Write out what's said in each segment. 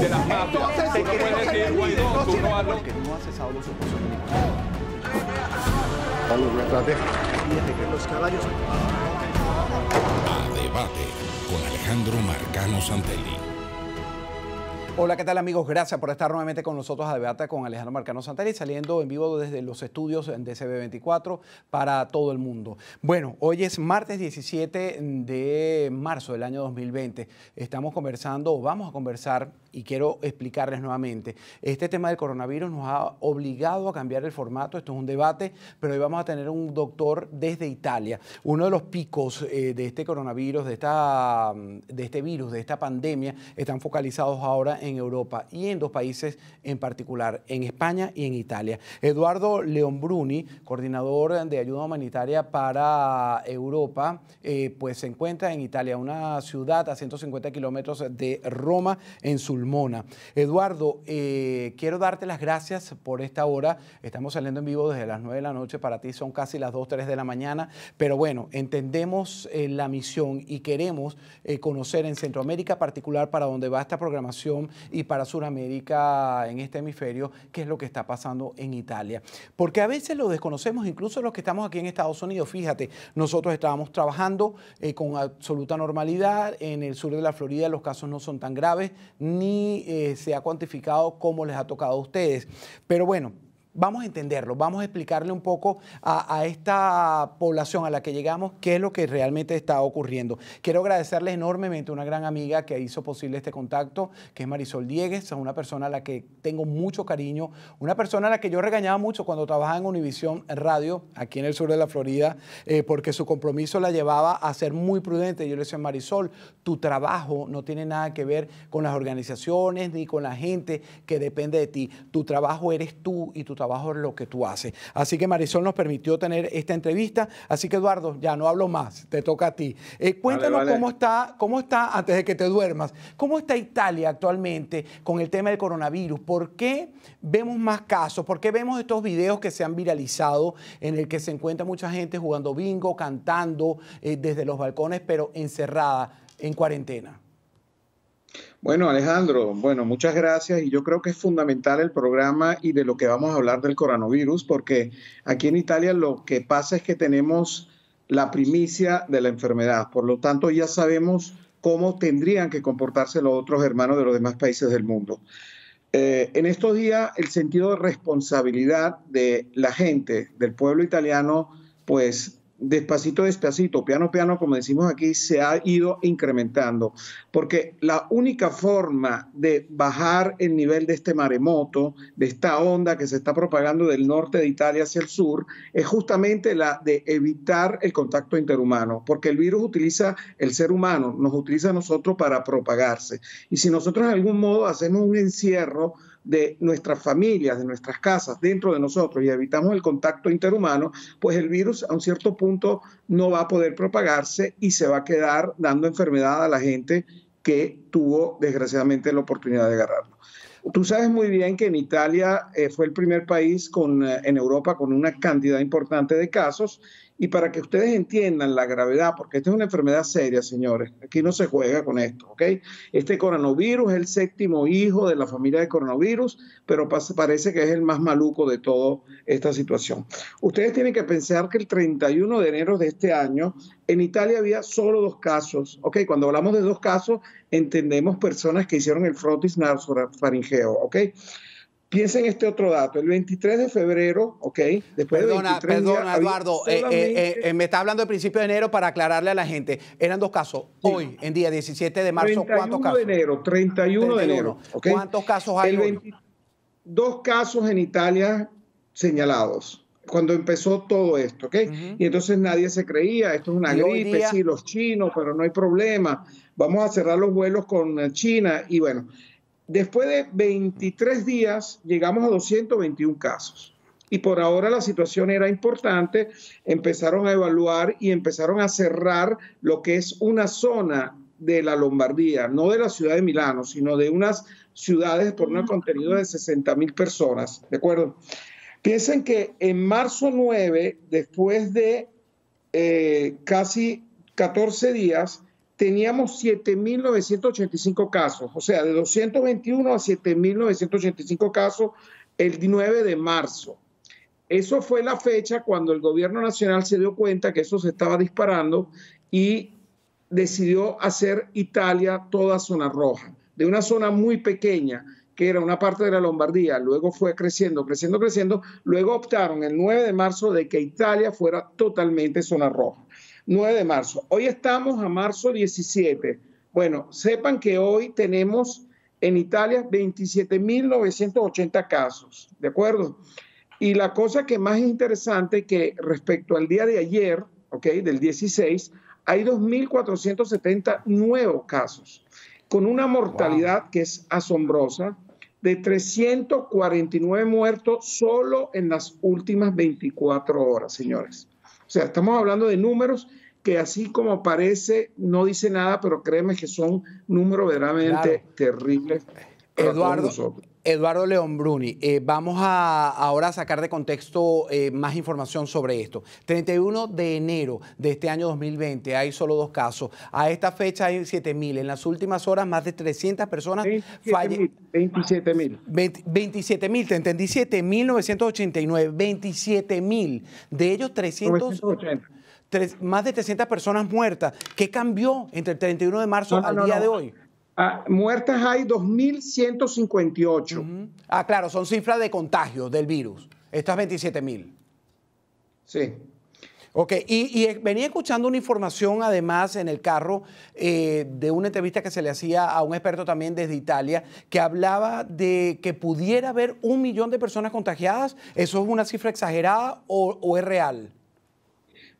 de las mafias. Tú no puedes decir, Guaidó, tú no has lo- que no ha cesado los opositores. Los caballos A debate con Alejandro Marcano Santelli. Hola, ¿qué tal amigos? Gracias por estar nuevamente con nosotros a debate con Alejandro Marcano Santari, saliendo en vivo desde los estudios de CB24 para todo el mundo. Bueno, hoy es martes 17 de marzo del año 2020. Estamos conversando, o vamos a conversar, y quiero explicarles nuevamente, este tema del coronavirus nos ha obligado a cambiar el formato, esto es un debate, pero hoy vamos a tener un doctor desde Italia. Uno de los picos eh, de este coronavirus, de, esta, de este virus, de esta pandemia, están focalizados ahora en Europa y en dos países en particular, en España y en Italia. Eduardo León Bruni, coordinador de ayuda humanitaria para Europa, eh, pues se encuentra en Italia, una ciudad a 150 kilómetros de Roma, en Sulmona. Eduardo, eh, quiero darte las gracias por esta hora. Estamos saliendo en vivo desde las 9 de la noche, para ti son casi las 2, 3 de la mañana, pero bueno, entendemos eh, la misión y queremos eh, conocer en Centroamérica particular para donde va esta programación y para Sudamérica en este hemisferio, qué es lo que está pasando en Italia. Porque a veces lo desconocemos, incluso los que estamos aquí en Estados Unidos. Fíjate, nosotros estábamos trabajando eh, con absoluta normalidad. En el sur de la Florida los casos no son tan graves, ni eh, se ha cuantificado cómo les ha tocado a ustedes. Pero bueno, vamos a entenderlo, vamos a explicarle un poco a, a, esta población a la que llegamos qué es lo que realmente está ocurriendo. Quiero agradecerle enormemente a una gran amiga que hizo posible este contacto, que es Marisol Diegues, es una persona a la que tengo mucho cariño, una persona a la que yo regañaba mucho cuando trabajaba en Univisión Radio, aquí en el sur de la Florida, eh, porque su compromiso la llevaba a ser muy prudente. Yo le decía, Marisol, tu trabajo no tiene nada que ver con las organizaciones ni con la gente que depende de ti. Tu trabajo eres tú y tu trabajo es lo que tú haces. Así que Marisol nos permitió tener esta entrevista. Así que Eduardo, ya no hablo más, te toca a ti. Eh, cuéntanos vale, vale. cómo está, cómo está, antes de que te duermas, cómo está Italia actualmente con el tema del coronavirus. ¿Por qué vemos más casos? ¿Por qué vemos estos videos que se han viralizado en el que se encuentra mucha gente jugando bingo, cantando eh, desde los balcones, pero encerrada en cuarentena? Bueno, Alejandro, bueno, muchas gracias y yo creo que es fundamental el programa y de lo que vamos a hablar del coronavirus, porque aquí en Italia lo que pasa es que tenemos la primicia de la enfermedad, por lo tanto ya sabemos cómo tendrían que comportarse los otros hermanos de los demás países del mundo. Eh, en estos días el sentido de responsabilidad de la gente, del pueblo italiano, pues despacito, despacito, piano, piano, como decimos aquí, se ha ido incrementando, porque la única forma de bajar el nivel de este maremoto, de esta onda que se está propagando del norte de Italia hacia el sur, es justamente la de evitar el contacto interhumano, porque el virus utiliza el ser humano, nos utiliza a nosotros para propagarse. Y si nosotros en algún modo hacemos un encierro, de nuestras familias, de nuestras casas, dentro de nosotros y evitamos el contacto interhumano, pues el virus a un cierto punto no va a poder propagarse y se va a quedar dando enfermedad a la gente que tuvo desgraciadamente la oportunidad de agarrarlo. Tú sabes muy bien que en Italia eh, fue el primer país con, eh, en Europa con una cantidad importante de casos y para que ustedes entiendan la gravedad, porque esta es una enfermedad seria, señores, aquí no se juega con esto, ¿ok? Este coronavirus es el séptimo hijo de la familia de coronavirus, pero parece que es el más maluco de toda esta situación. Ustedes tienen que pensar que el 31 de enero de este año en Italia había solo dos casos, ¿ok? Cuando hablamos de dos casos, entendemos personas que hicieron el frotis nasofaringeo, ¿ok? Piensen este otro dato. El 23 de febrero, ¿ok? Después perdona, de 23 perdona, días, Eduardo. Solamente... Eh, eh, me está hablando del principio de enero para aclararle a la gente. Eran dos casos. Sí. Hoy, en día 17 de marzo, ¿cuántos casos? de enero, 31, 31. de enero. ¿okay? ¿Cuántos casos hay? El 20... Dos casos en Italia señalados cuando empezó todo esto, ¿ok? Uh -huh. Y entonces nadie se creía, esto es una y gripe, día... sí, los chinos, pero no hay problema. Vamos a cerrar los vuelos con China y bueno, Después de 23 días llegamos a 221 casos. Y por ahora la situación era importante, empezaron a evaluar y empezaron a cerrar lo que es una zona de la Lombardía, no de la ciudad de Milano, sino de unas ciudades por un contenido de 60 mil personas, ¿de acuerdo? Piensen que en marzo 9, después de eh, casi 14 días, teníamos 7.985 casos, o sea, de 221 a 7.985 casos el 9 de marzo. Eso fue la fecha cuando el gobierno nacional se dio cuenta que eso se estaba disparando y decidió hacer Italia toda zona roja, de una zona muy pequeña que era una parte de la Lombardía, luego fue creciendo, creciendo, creciendo, luego optaron el 9 de marzo de que Italia fuera totalmente zona roja. 9 de marzo. Hoy estamos a marzo 17. Bueno, sepan que hoy tenemos en Italia 27.980 casos, ¿de acuerdo? Y la cosa que más es interesante que respecto al día de ayer, ¿ok? Del 16, hay 2.470 nuevos casos, con una mortalidad que es asombrosa de 349 muertos solo en las últimas 24 horas, señores. O sea, estamos hablando de números que así como parece, no dice nada, pero créeme que son números verdaderamente terribles. Eduardo, Eduardo León Bruni, eh, vamos a ahora sacar de contexto eh, más información sobre esto. 31 de enero de este año 2020 hay solo dos casos. A esta fecha hay 7 mil. En las últimas horas más de 300 personas fallecen. 27 mil. 27 mil, te entendí 7 mil 989. 27 mil. De ellos 300... más de 300 personas muertas. ¿Qué cambió entre el 31 de marzo al día de hoy? Ah, muertas hay 2.158. Ah, claro, son cifras de contagio del virus. Estas 27.000. Sí. Ok, y, venía escuchando una información además en el carro eh, de una entrevista que se le hacía a un experto también desde Italia que hablaba de que pudiera haber un millón de personas contagiadas. ¿Eso es una cifra exagerada o es real?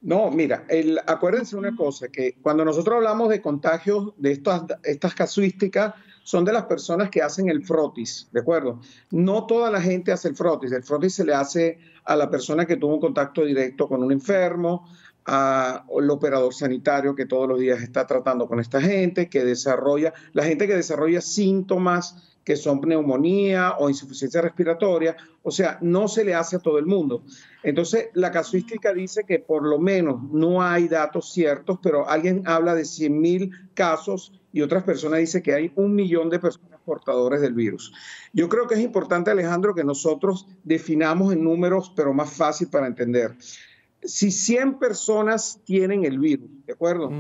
No, mira, el, acuérdense una cosa, que cuando nosotros hablamos de contagios de estas, estas casuísticas, son de las personas que hacen el frotis, ¿de acuerdo? No toda la gente hace el frotis, el frotis se le hace a la persona que tuvo un contacto directo con un enfermo, al operador sanitario que todos los días está tratando con esta gente, que desarrolla, la gente que desarrolla síntomas que son neumonía o insuficiencia respiratoria, o sea, no se le hace a todo el mundo. Entonces, la casuística dice que por lo menos no hay datos ciertos, pero alguien habla de 100 mil casos y otras personas dicen que hay un millón de personas portadores del virus. Yo creo que es importante, Alejandro, que nosotros definamos en números, pero más fácil para entender. Si 100 personas tienen el virus, ¿de acuerdo?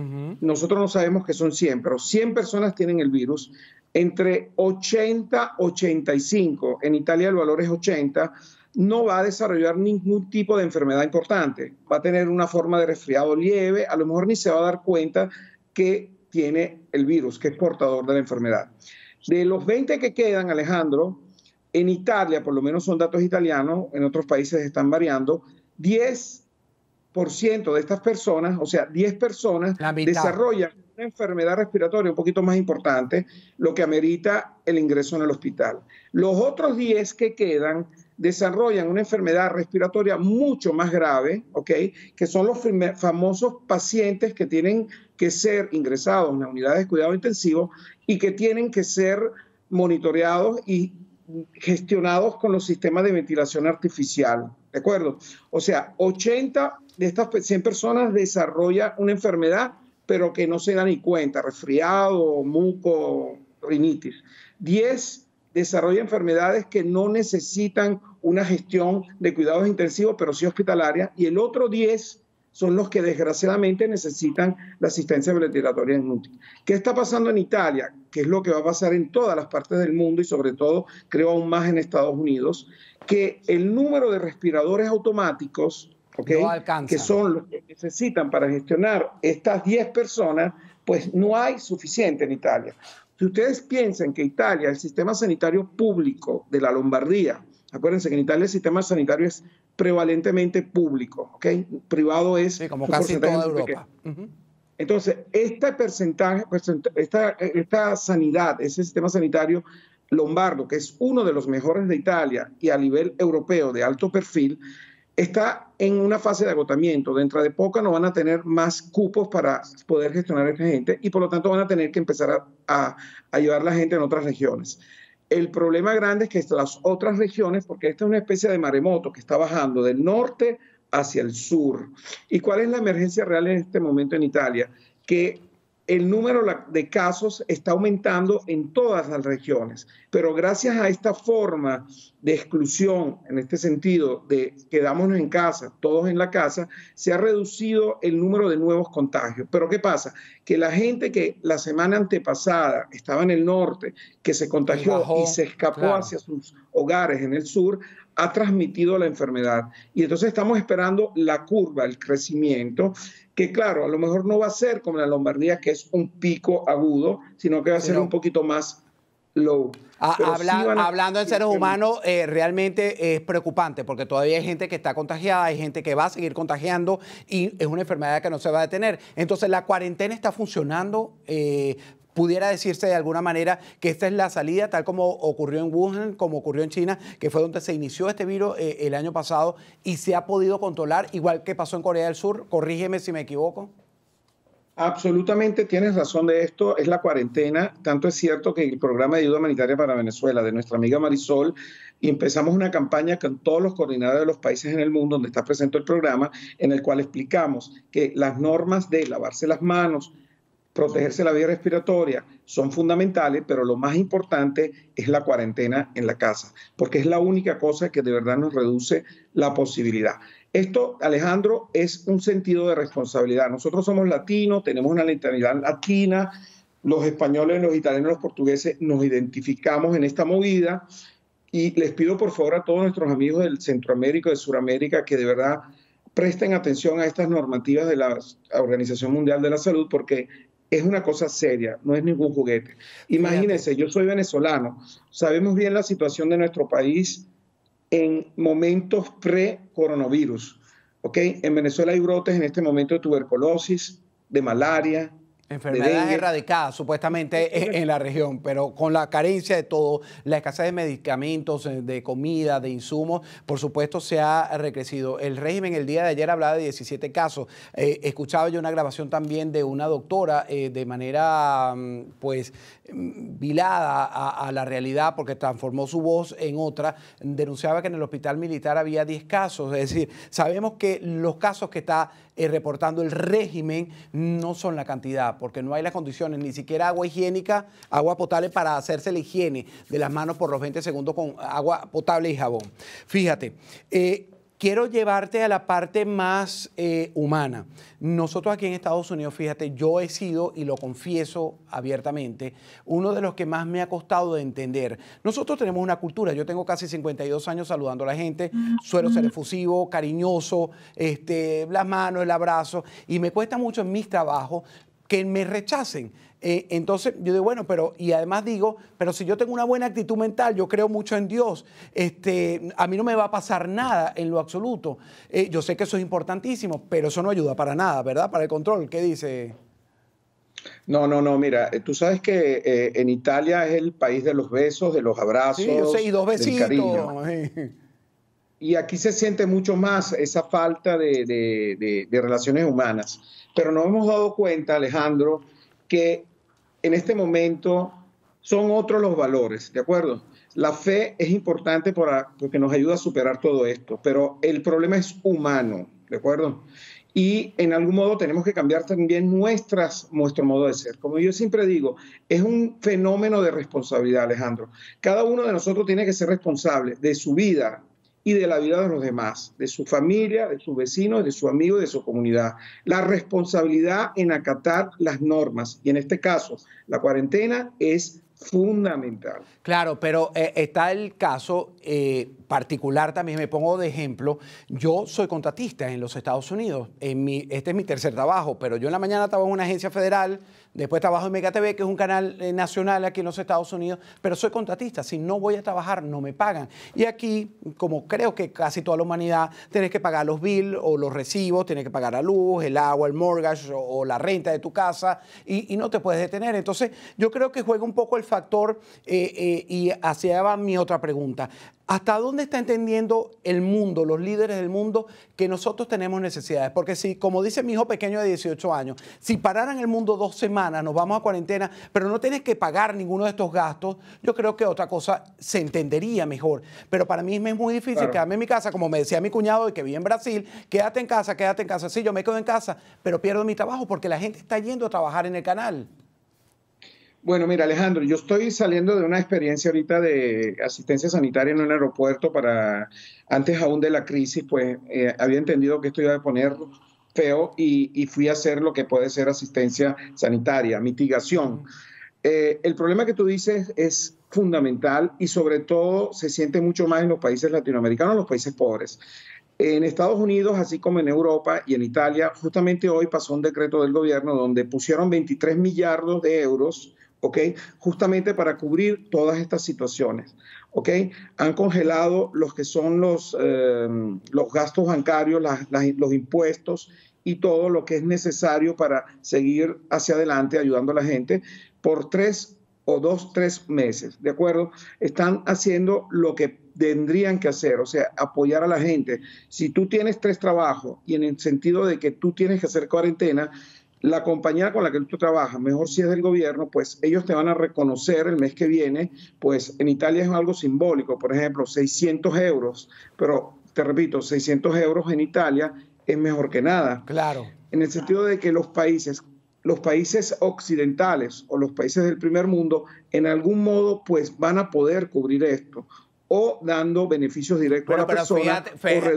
Nosotros no sabemos que son 100, pero 100 personas tienen el virus entre 80 y 85, en Italia el valor es 80, no va a desarrollar ningún tipo de enfermedad importante. Va a tener una forma de resfriado leve, a lo mejor ni se va a dar cuenta que tiene el virus, que es portador de la enfermedad. De los 20 que quedan, Alejandro, en Italia, por lo menos son datos italianos, en otros países están variando, 10% de estas personas, o sea, 10 personas desarrollan una enfermedad respiratoria un poquito más importante, lo que amerita el ingreso en el hospital. Los otros 10 que quedan desarrollan una enfermedad respiratoria mucho más grave, ¿ok? Que son los famosos pacientes que tienen que ser ingresados en las unidades de cuidado intensivo y que tienen que ser monitoreados y gestionados con los sistemas de ventilación artificial, ¿de acuerdo? O sea, 80 de estas 100 personas desarrollan una enfermedad pero que no se da ni cuenta, resfriado, muco, rinitis. 10 desarrolla enfermedades que no necesitan una gestión de cuidados intensivos, pero sí hospitalaria, y el otro 10 son los que desgraciadamente necesitan la asistencia ventilatoria inútil. ¿Qué está pasando en Italia? ¿Qué es lo que va a pasar en todas las partes del mundo y sobre todo, creo aún más en Estados Unidos? Que el número de respiradores automáticos que son los que necesitan para gestionar estas 10 personas, pues no hay suficiente en Italia. Si ustedes piensan que Italia, el sistema sanitario público de la Lombardía, acuérdense que en Esta el sistema sanitario es prevalentemente público, ¿ok? Privado es... como casi toda Europa. Entonces, este porcentaje, esta, esta sanidad, ese sistema sanitario lombardo, que es uno de los mejores de Italia y a nivel europeo de alto perfil, está en una fase de agotamiento. Dentro de poco no van a tener más cupos para poder gestionar a esta gente y por lo tanto van a tener que empezar a, a, llevar la gente en otras regiones. El problema grande es que las otras regiones, porque esta es una especie de maremoto que está bajando del norte hacia el sur. ¿Y cuál es la emergencia real en este momento en Italia? Que el número de casos está aumentando en todas las regiones, pero gracias a esta forma de exclusión, en este sentido, de quedámonos en casa, todos en la casa, se ha reducido el número de nuevos contagios. Pero ¿qué pasa? Que la gente que la semana antepasada estaba en el norte, que se contagió y, se escapó hacia sus hogares en el sur, ha transmitido la enfermedad. Y entonces estamos esperando la curva, el crecimiento, que claro, a lo mejor no va a ser como la Lombardía, que es un pico agudo, sino que va a ser un poquito más low. hablando en seres humanos, eh, realmente es preocupante porque todavía hay gente que está contagiada, hay gente que va a seguir contagiando y es una enfermedad que no se va a detener. Entonces, la cuarentena está funcionando. Eh, pudiera decirse de alguna manera que esta es la salida, tal como ocurrió en Wuhan, como ocurrió en China, que fue donde se inició este virus eh, el año pasado y se ha podido controlar, igual que pasó en Corea del Sur. Corrígeme si me equivoco. Absolutamente tienes razón de esto, es la cuarentena. Tanto es cierto que el programa de ayuda humanitaria para Venezuela de nuestra amiga Marisol, y empezamos una campaña con todos los coordinadores de los países en el mundo donde está presente el programa, en el cual explicamos que las normas de lavarse las manos, protegerse la vía respiratoria son fundamentales, pero lo más importante es la cuarentena en la casa, porque es la única cosa que de verdad nos reduce la posibilidad. Esto, Alejandro, es un sentido de responsabilidad. Nosotros somos latinos, tenemos una mentalidad latina, los españoles, los italianos, los portugueses nos identificamos en esta movida y les pido por favor a todos nuestros amigos del Centroamérica, de Sudamérica, que de verdad presten atención a estas normativas de la Organización Mundial de la Salud, porque es una cosa seria, no es ningún juguete. Imagínense, yo soy venezolano, sabemos bien la situación de nuestro país en momentos pre-coronavirus. ¿okay? En Venezuela hay brotes en este momento de tuberculosis, de malaria, Enfermedades erradicadas supuestamente en la región, pero con la carencia de todo, la escasez de medicamentos, eh, de comida, de insumos, por supuesto se ha recrecido. El régimen el día de ayer hablaba de 17 casos. Eh, escuchaba yo una grabación también de una doctora eh, de manera mm, pues mm, vilada a, la realidad porque transformó su voz en otra, denunciaba que en el hospital militar había 10 casos. Es decir, sabemos que los casos que está reportando el régimen no son la cantidad porque no hay las condiciones, ni siquiera agua higiénica, agua potable para hacerse la higiene de las manos por los 20 segundos con agua potable y jabón. Fíjate, eh, quiero llevarte a la parte más eh, humana. Nosotros aquí en Estados Unidos, fíjate, yo he sido, y lo confieso abiertamente, uno de los que más me ha costado de entender. Nosotros tenemos una cultura, yo tengo casi 52 años saludando a la gente, suelo ser efusivo, cariñoso, este, las manos, el abrazo, y me cuesta mucho en mis trabajos que me rechacen. Eh, entonces yo digo, bueno, pero, y además digo, pero si yo tengo una buena actitud mental, yo creo mucho en Dios, este, a mí no me va a pasar nada en lo absoluto. Eh, yo sé que eso es importantísimo, pero eso no ayuda para nada, ¿verdad? Para el control. ¿Qué dice? No, no, no, mira, eh, tú sabes que en Italia es el país de los besos, de los abrazos. Sí, yo sé, y dos besitos. Y aquí se siente mucho más esa falta de relaciones humanas. Pero nos hemos dado cuenta, Alejandro, que en este momento son otros los valores, ¿de acuerdo? La fe es importante porque nos ayuda a superar todo esto, pero el problema es humano, ¿de acuerdo? Y en algún modo tenemos que cambiar también nuestras, nuestro modo de ser. Como yo siempre digo, es un fenómeno de responsabilidad, Alejandro. Cada uno de nosotros tiene que ser responsable de su vida, y de la vida de los demás, de su familia, de sus vecinos, de su amigo, de su comunidad. La responsabilidad en acatar las normas y en este caso la cuarentena es fundamental. Claro, pero eh, está el caso eh, particular también, me pongo de ejemplo, yo soy contratista en los Estados Unidos, en mi, este es mi tercer trabajo, pero yo en la mañana trabajo en una agencia federal, después trabajo en Mega TV, que es un canal eh, nacional aquí en los Estados Unidos, pero soy contratista, si no voy a trabajar no me pagan. Y aquí, como creo que casi toda la humanidad, tienes que pagar los bills o los recibos, tienes que pagar la luz, el agua, el mortgage o, la renta de tu casa y, no te puedes detener. Entonces yo creo que juega un poco el factor eh, eh, y hacia va mi otra pregunta. ¿Hasta dónde está entendiendo el mundo, los líderes del mundo, que nosotros tenemos necesidades? Porque si, como dice mi hijo pequeño de 18 años, si pararan el mundo dos semanas, nos vamos a cuarentena, pero no tienes que pagar ninguno de estos gastos, yo creo que otra cosa se entendería mejor. Pero para mí es muy difícil quedarme en mi casa, como me decía mi cuñado que vive en Brasil, quédate en casa, quédate en casa. Sí, yo me quedo en casa, pero pierdo mi trabajo porque la gente está yendo a trabajar en el canal. Bueno, mira, Alejandro, yo estoy saliendo de una experiencia ahorita de asistencia sanitaria en un aeropuerto para, antes aún de la crisis, pues eh, había entendido que esto iba a poner feo y, fui a hacer lo que puede ser asistencia sanitaria, mitigación. Eh, el problema que tú dices es fundamental y sobre todo se siente mucho más en los países latinoamericanos, los países pobres. En Estados Unidos, así como en Europa y en Italia, justamente hoy pasó un decreto del gobierno donde pusieron 23 millardos de euros ¿ok? Justamente para cubrir todas estas situaciones, ¿ok? Han congelado los que son los, eh, los gastos bancarios, los impuestos y todo lo que es necesario para seguir hacia adelante ayudando a la gente por tres o dos, tres meses, ¿de acuerdo? Están haciendo lo que tendrían que hacer, o sea, apoyar a la gente. Si tú tienes tres trabajos y en el sentido de que tú tienes que hacer cuarentena, la compañía con la que tú trabajas, mejor si es del gobierno, pues ellos te van a reconocer el mes que viene, pues en Italia es algo simbólico, por ejemplo, 600 euros, pero te repito, 600 euros en Italia es mejor que nada. Claro. En el sentido de que los países, los países occidentales o los países del primer mundo, en algún modo, pues van a poder cubrir esto o dando beneficios directos a la pero persona. Fíjate,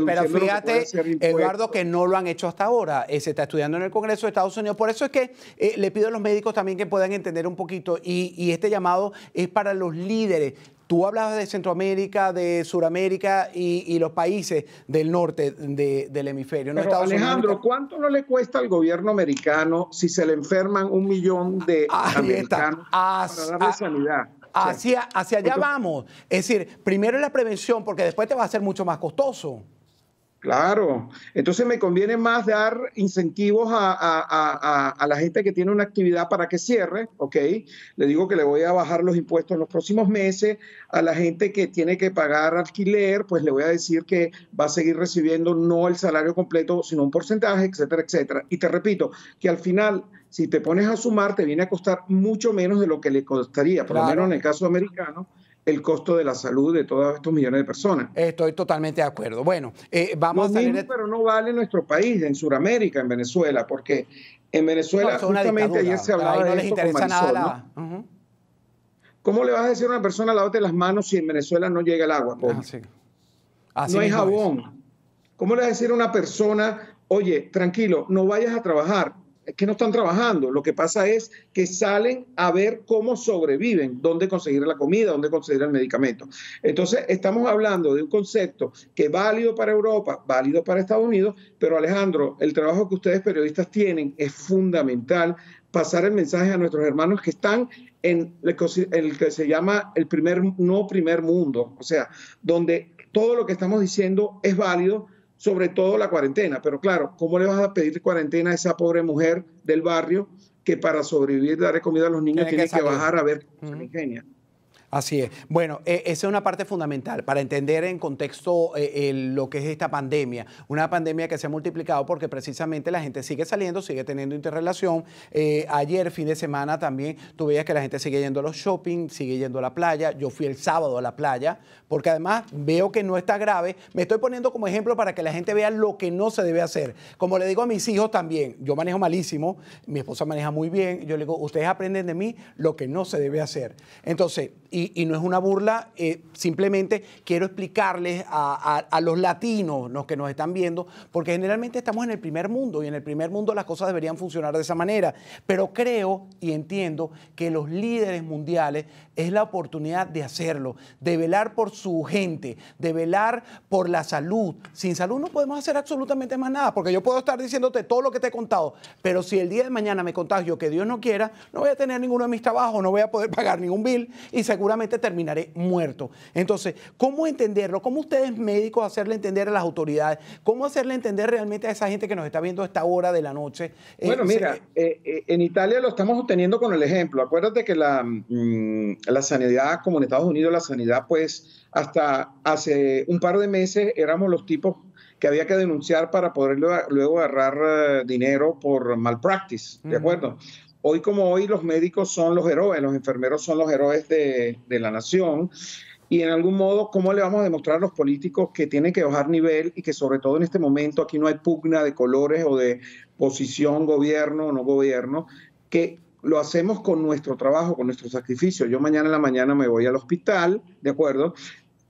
pero fíjate, Eduardo, que no lo han hecho hasta ahora. Eh, se está estudiando en el Congreso de Estados Unidos. Por eso es que eh, le pido a los médicos también que puedan entender un poquito. Y, este llamado es para los líderes. Tú hablabas de Centroamérica, de Sudamérica y, los países del norte del hemisferio. Pero Alejandro, ¿cuánto no le cuesta al gobierno americano si se le enferman un millón de americanos para darle sanidad? Hacia, hacia allá vamos. Es decir, primero es la prevención porque después te va a ser mucho más costoso. Claro, entonces me conviene más dar incentivos a, la gente que tiene una actividad para que cierre, ¿ok? Le digo que le voy a bajar los impuestos en los próximos meses. A la gente que tiene que pagar alquiler, pues le voy a decir que va a seguir recibiendo no el salario completo, sino un porcentaje, etcétera, etcétera. Y te repito, que al final si te pones a sumar, te viene a costar mucho menos de lo que le costaría, por lo menos en el caso americano, el costo de la salud de todos estos millones de personas. Estoy totalmente de acuerdo. Bueno, eh, vamos a salir... Pero no vale en nuestro país, en Sudamérica, en Venezuela, porque en Venezuela justamente ayer se hablaba de esto con Marisol, ¿Cómo le vas a decir a una persona lávate las manos si en Venezuela no llega el agua? Ah, no hay jabón. ¿Cómo le vas a decir a una persona, oye, tranquilo, no vayas a trabajar? Que no están trabajando. Lo que pasa es que salen a ver cómo sobreviven, dónde conseguir la comida, dónde conseguir el medicamento. Entonces, estamos hablando de un concepto que es válido para Europa, válido para Estados Unidos, pero Alejandro, el trabajo que ustedes periodistas tienen es fundamental pasar el mensaje a nuestros hermanos que están en el que se llama el primer, no primer mundo, o sea, donde todo lo que estamos diciendo es válido, sobre todo la cuarentena. Pero claro, ¿cómo le vas a pedir cuarentena a esa pobre mujer del barrio que para sobrevivir, darle comida a los niños, tiene, que, bajar a ver cómo se ingenia? Así es. Bueno, e, esa es una parte fundamental para entender en contexto eh, lo que es esta pandemia. Una pandemia que se ha multiplicado porque precisamente la gente sigue saliendo, sigue teniendo interrelación. Eh, ayer, fin de semana, también tú veías que la gente sigue yendo a los shopping, sigue yendo a la playa. Yo fui el sábado a la playa porque además veo que no está grave. Me estoy poniendo como ejemplo para que la gente vea lo que no se debe hacer. Como le digo a mis hijos también, yo manejo malísimo, mi esposa maneja muy bien. Yo le digo, ustedes aprenden de mí lo que no se debe hacer. Entonces, y, no es una burla, eh, simplemente quiero explicarles a, los latinos, los que nos están viendo, porque generalmente estamos en el primer mundo y en el primer mundo las cosas deberían funcionar de esa manera, pero creo y entiendo que los líderes mundiales es la oportunidad de hacerlo, de velar por su gente, de velar por la salud. Sin salud no podemos hacer absolutamente más nada, porque yo puedo estar diciéndote todo lo que te he contado, pero si el día de mañana me contagio, que Dios no quiera, no voy a tener ninguno de mis trabajos, no voy a poder pagar ningún bill y seguro seguramente terminaré muerto. Entonces, ¿cómo entenderlo? ¿Cómo ustedes médicos hacerle entender a las autoridades? ¿Cómo hacerle entender realmente a esa gente que nos está viendo a esta hora de la noche? Eh, bueno, mira, eh, en Italia lo estamos obteniendo con el ejemplo. Acuérdate que la, mm, la sanidad, como en Estados Unidos, la sanidad, pues hasta hace un par de meses éramos los tipos que había que denunciar para poder luego agarrar eh, dinero por malpractice, ¿de acuerdo? Hoy como hoy los médicos son los héroes, los enfermeros son los héroes de, de, la nación y en algún modo, ¿cómo le vamos a demostrar a los políticos que tienen que bajar nivel y que sobre todo en este momento aquí no hay pugna de colores o de posición, gobierno o no gobierno, que lo hacemos con nuestro trabajo, con nuestro sacrificio. Yo mañana en la mañana me voy al hospital, ¿de acuerdo?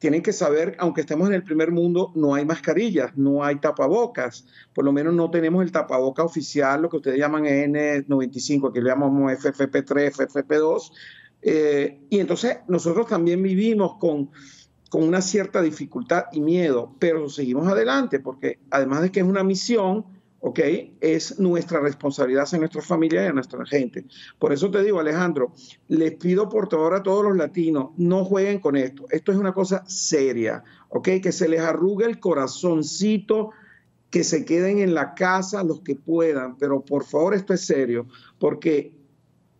Tienen que saber, aunque estemos en el primer mundo, no hay mascarillas, no hay tapabocas, por lo menos no tenemos el tapaboca oficial, lo que ustedes llaman N95, que le llamamos FFP3, FFP2, eh, y entonces nosotros también vivimos con, con una cierta dificultad y miedo, pero seguimos adelante, porque además de que es una misión, ¿ok? Es nuestra responsabilidad hacia nuestra familia y a nuestra gente. Por eso te digo, Alejandro, les pido por favor a todos los latinos, no jueguen con esto. Esto es una cosa seria, ¿ok? Que se les arrugue el corazoncito, que se queden en la casa los que puedan, pero por favor esto es serio, porque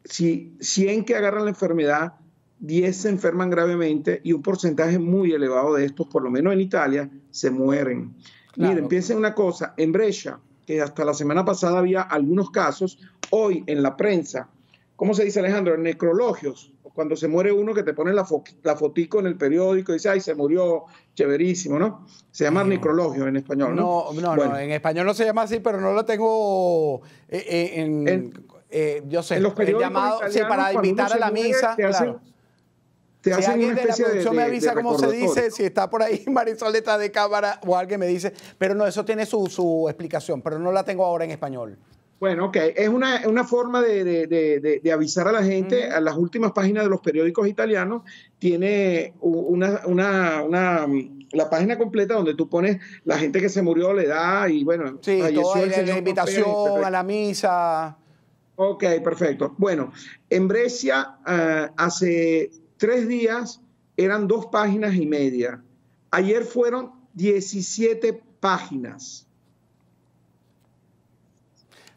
si 100 que agarran la enfermedad, 10 se enferman gravemente y un porcentaje muy elevado de estos, por lo menos en Italia, se mueren. Miren, piensen una cosa, en Brescia, que hasta la semana pasada había algunos casos, hoy en la prensa, ¿cómo se dice Alejandro? En necrologios, cuando se muere uno que te pone la, la fotico en el periódico y dice, ay, se murió, chéverísimo, ¿no? Se llama necrologio en español, ¿no? No, no, no, en español no se llama así, pero no lo tengo eh, eh, en, eh, yo sé, en los periódicos llamado, sí, para invitar a la misa, claro te si alguien de la producción me avisa cómo se dice, si está por ahí Marisol detrás de cámara o alguien me dice, pero no, eso tiene su, su, explicación, pero no la tengo ahora en español. Bueno, ok, es una, una forma de, de, de, avisar a la gente, a las últimas páginas de los periódicos italianos, tiene una, una, una, la página completa donde tú pones la gente que se murió, la edad y bueno, sí, toda la, invitación a la misa. Ok, perfecto. Bueno, en Brescia uh, hace tres días eran dos páginas y media. Ayer fueron 17 páginas.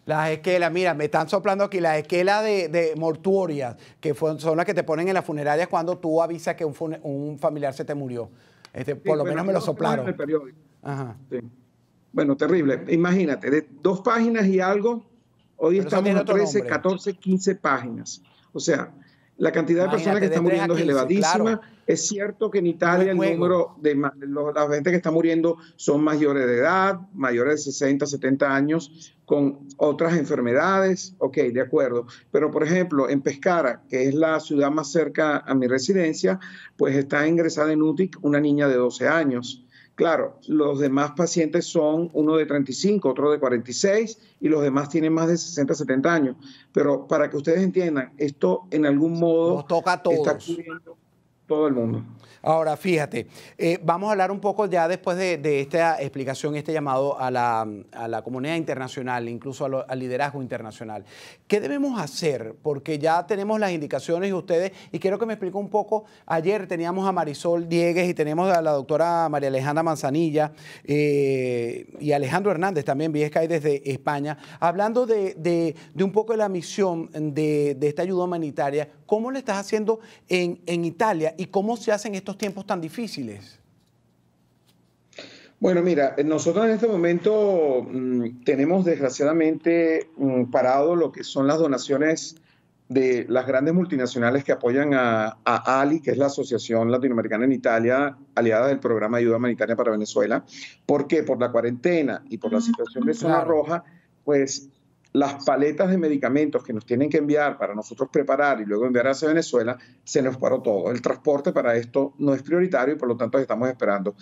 Las esquelas, mira, me están soplando aquí las esquelas de, de mortuorias, que son las que te ponen en las funerarias cuando tú avisas que un, familiar se te murió. Este, por lo menos me lo soplaron. el periódico. Bueno, terrible. Imagínate, de dos páginas y algo, hoy estamos en 13, 14, 15 páginas. O sea, la cantidad de personas que están muriendo es elevadísima. Es cierto que en Italia el número de la gente que está muriendo son mayores de edad, mayores de 60, 70 años, con otras enfermedades. Ok, de acuerdo. Pero, por ejemplo, en Pescara, que es la ciudad más cerca a mi residencia, pues está ingresada en UTIC una niña de 12 años. Claro, los demás pacientes son uno de 35, otro de 46 y los demás tienen más de 60, 70 años. Pero para que ustedes entiendan, esto en algún modo Nos toca a todos. está cubriendo todo el mundo. Ahora, fíjate, eh, vamos a hablar un poco ya después de, esta explicación, este llamado a la, comunidad internacional, incluso al liderazgo internacional. ¿Qué debemos hacer? Porque ya tenemos las indicaciones de ustedes, y quiero que me explique un poco, ayer teníamos a Marisol Diegues y tenemos a la doctora María Alejandra Manzanilla eh, y Alejandro Hernández también, Viescay desde España, hablando de, un poco de la misión de, esta ayuda humanitaria, cómo lo estás haciendo en, en Italia y cómo se hacen estos tiempos tan difíciles? Bueno, mira, nosotros en este momento mm, tenemos desgraciadamente mm, parado lo que son las donaciones de las grandes multinacionales que apoyan a, ALI, que es la Asociación Latinoamericana en Italia, aliada del Programa de Ayuda Humanitaria para Venezuela. ¿Por qué? Por la cuarentena y por la situación de zona roja, pues las paletas de medicamentos que nos tienen que enviar para nosotros preparar y luego enviar hacia Venezuela, se nos paró todo. El transporte para esto no es prioritario y por lo tanto estamos esperando.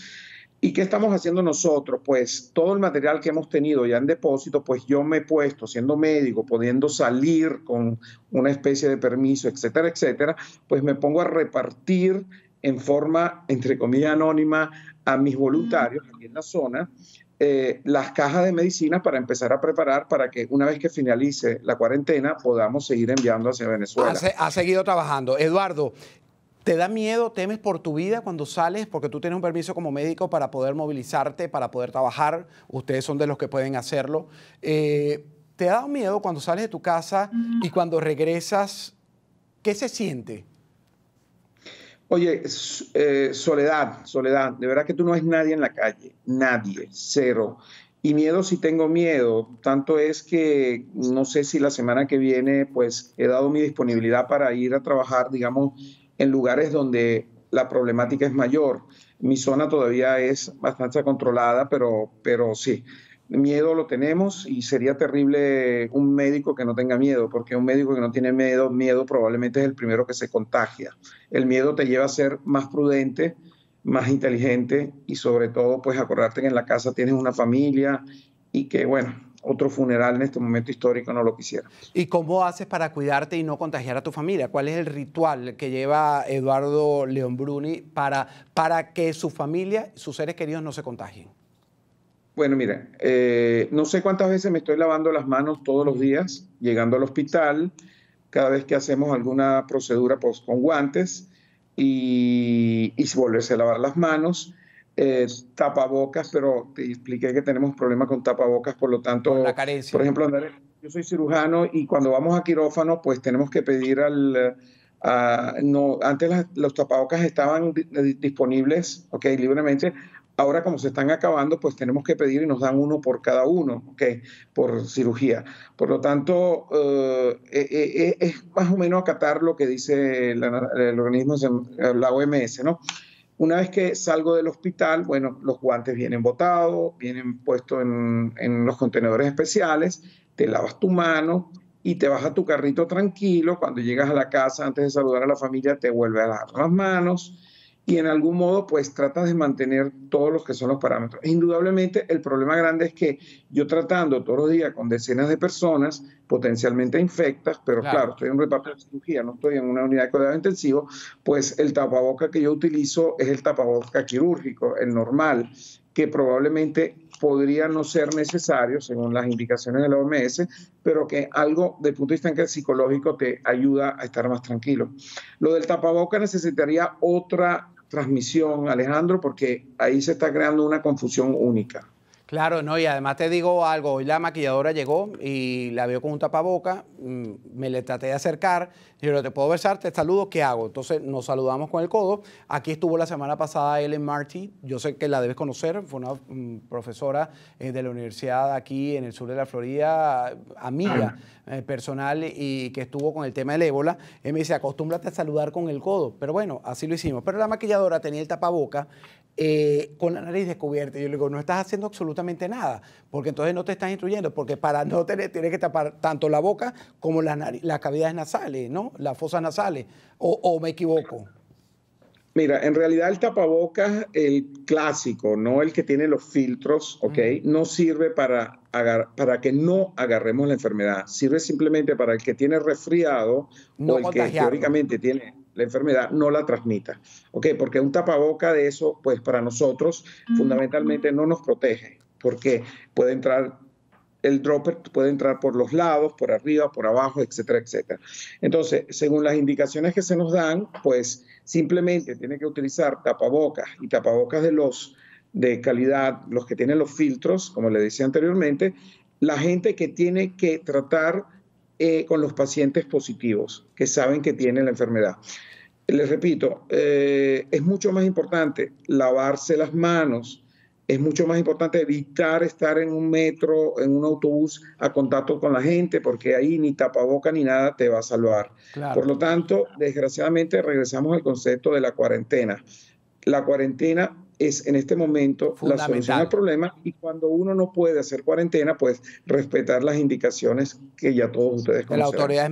¿Y qué estamos haciendo nosotros? Pues todo el material que hemos tenido ya en depósito, pues yo me he puesto, siendo médico, pudiendo salir con una especie de permiso, etcétera, etcétera, pues me pongo a repartir en forma, entre comillas, anónima a mis voluntarios aquí en la zona eh, las cajas de medicinas para empezar a preparar para que una vez que finalice la cuarentena podamos seguir enviando hacia Venezuela. Ha, seguido trabajando. Eduardo, ¿Te da miedo, temes por tu vida cuando sales? Porque tú tienes un permiso como médico para poder movilizarte, para poder trabajar. Ustedes son de los que pueden hacerlo. Eh, ¿Te da miedo cuando sales de tu casa y cuando regresas? ¿Qué se siente? Oye, eh, soledad, soledad. De verdad que tú no ves nadie en la calle. Nadie, cero. Y miedo si tengo miedo. Tanto es que no sé si la semana que viene pues he dado mi disponibilidad para ir a trabajar, digamos, en lugares donde la problemática es mayor. Mi zona todavía es bastante controlada, pero, pero sí, miedo lo tenemos y sería terrible un médico que no tenga miedo, porque un médico que no tiene miedo, miedo probablemente es el primero que se contagia. El miedo te lleva a ser más prudente, más inteligente y sobre todo pues acordarte que en la casa tienes una familia y que bueno, otro funeral en este momento histórico no lo quisiera. ¿Y cómo haces para cuidarte y no contagiar a tu familia? ¿Cuál es el ritual que lleva Eduardo León Bruni para, para que su familia, sus seres queridos no se contagien? Bueno, mira, eh, no sé cuántas veces me estoy lavando las manos todos los días, llegando al hospital, cada vez que hacemos alguna procedura pues, con guantes y, y volverse a lavar las manos eh, tapabocas, pero te expliqué que tenemos problemas con tapabocas, por lo tanto, por ejemplo, yo soy cirujano y cuando vamos a quirófano, pues tenemos que pedir al... no, antes los tapabocas estaban disponibles, ok, libremente. Ahora, como se están acabando, pues tenemos que pedir y nos dan uno por cada uno, ok, por cirugía. Por lo tanto, eh, eh, es más o menos acatar lo que dice el organismo, la OMS, ¿no? Una vez que salgo del hospital, bueno, los guantes vienen botados, vienen puestos en, los contenedores especiales, te lavas tu mano y te vas a tu carrito tranquilo. Cuando llegas a la casa, antes de saludar a la familia, te vuelve a lavar las manos y en algún modo pues tratas de mantener todos los que son los parámetros. Indudablemente el problema grande es que yo tratando todos los días con decenas de personas potencialmente infectas, pero claro, estoy en un reparto de cirugía, no estoy en una unidad de cuidado intensivo, pues el tapaboca que yo utilizo es el tapaboca quirúrgico, el normal, que probablemente podría no ser necesario según las indicaciones de la OMS, pero que algo desde el punto de vista psicológico te ayuda a estar más tranquilo. Lo del tapaboca necesitaría otra transmisión, Alejandro, porque ahí se está creando una confusión única. Claro, no, y además te digo algo, hoy la maquilladora llegó y la veo con un tapaboca, mm, me le traté de acercar, y yo te puedo besar, te saludo, ¿qué hago? Entonces nos saludamos con el codo. Aquí estuvo la semana pasada Ellen Marty, yo sé que la debes conocer, fue una mm, profesora eh, de la universidad aquí en el sur de la Florida, amiga eh, personal y que estuvo con el tema del ébola. Él me dice, acostúmbrate a saludar con el codo, pero bueno, así lo hicimos. Pero la maquilladora tenía el tapaboca eh, con la nariz descubierta. yo le digo, no estás haciendo absolutamente nada, porque entonces no te estás instruyendo, porque para no tener, tienes que tapar tanto la boca como las, las cavidades nasales, ¿no? Las fosas nasales, o, me equivoco. Mira, en realidad el tapabocas, el clásico, no el que tiene los filtros, ¿ok? No sirve para, para que no agarremos la enfermedad. Sirve simplemente para el que tiene resfriado o el que teóricamente tiene la enfermedad no la transmita. ¿Ok? Porque un tapaboca de eso, pues para nosotros fundamentalmente no nos protege, porque puede entrar el dropper puede entrar por los lados, por arriba, por abajo, etcétera, etcétera. Entonces, según las indicaciones que se nos dan, pues simplemente tiene que utilizar tapabocas y tapabocas de los de calidad, los que tienen los filtros, como le decía anteriormente, la gente que tiene que tratar eh, con los pacientes positivos que saben que tienen la enfermedad. Les repito, eh, es mucho más importante lavarse las manos, es mucho más importante evitar estar en un metro, en un autobús a contacto con la gente, porque ahí ni tapaboca ni nada te va a salvar. Por lo tanto, desgraciadamente regresamos al concepto de la cuarentena. La cuarentena es en este momento la solución al problema y cuando uno no puede hacer cuarentena, pues respetar las indicaciones que ya todos ustedes conocen. La autoridad.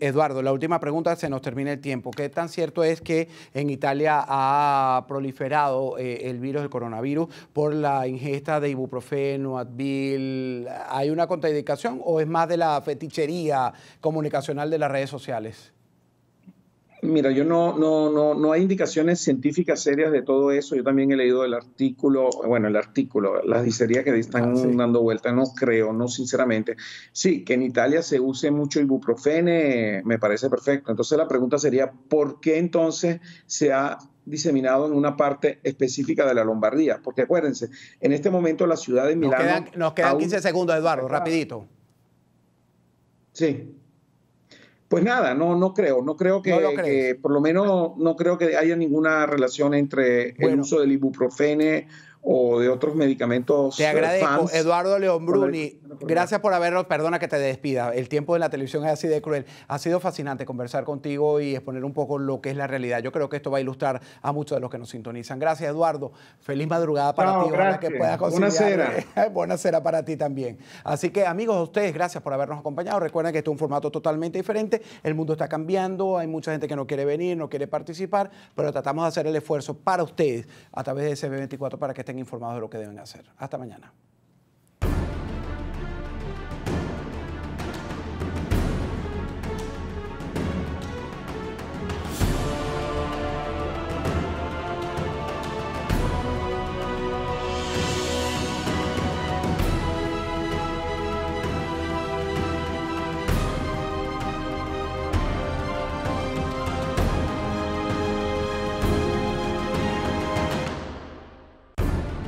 Eduardo, la última pregunta, se nos termina el tiempo. ¿Qué tan cierto es que en Italia ha proliferado eh, el virus del coronavirus por la ingesta de ibuprofeno, Advil? ¿Hay una contraindicación o es más de la fetichería comunicacional de las redes sociales? Mira, yo no, no, no, no hay indicaciones científicas serias de todo eso. Yo también he leído el artículo, bueno, el artículo, las dicerías que están ah, dando vuelta, no creo, no sinceramente. Sí, que en Italia se use mucho ibuprofene, me parece perfecto. Entonces la pregunta sería, ¿por qué entonces se ha diseminado en una parte específica de la Lombardía? Porque acuérdense, en este momento la ciudad de Milán... Nos quedan, 15 segundos, Eduardo, rapidito. Sí. Pues nada, no, no creo, no creo que, por lo menos no creo que haya ninguna relación entre el uso del ibuprofene o de otros medicamentos. Te agradezco, Eduardo León Bruni. Gracias por habernos, perdona que te despida. El tiempo de la televisión es así de cruel. Ha sido fascinante conversar contigo y exponer un poco lo que es la realidad. Yo creo que esto va a ilustrar a muchos de los que nos sintonizan. Gracias, Eduardo. Feliz madrugada para ti. Ojalá que puedas Buena cera. Buena cera para ti también. Así que, amigos, a ustedes, gracias por habernos acompañado. Recuerden que esto es un formato totalmente diferente. El mundo está cambiando. Hay mucha gente que no quiere venir, no quiere participar, pero tratamos de hacer el esfuerzo para ustedes a través de SB24 para que estén informados de lo que deben hacer. Hasta mañana.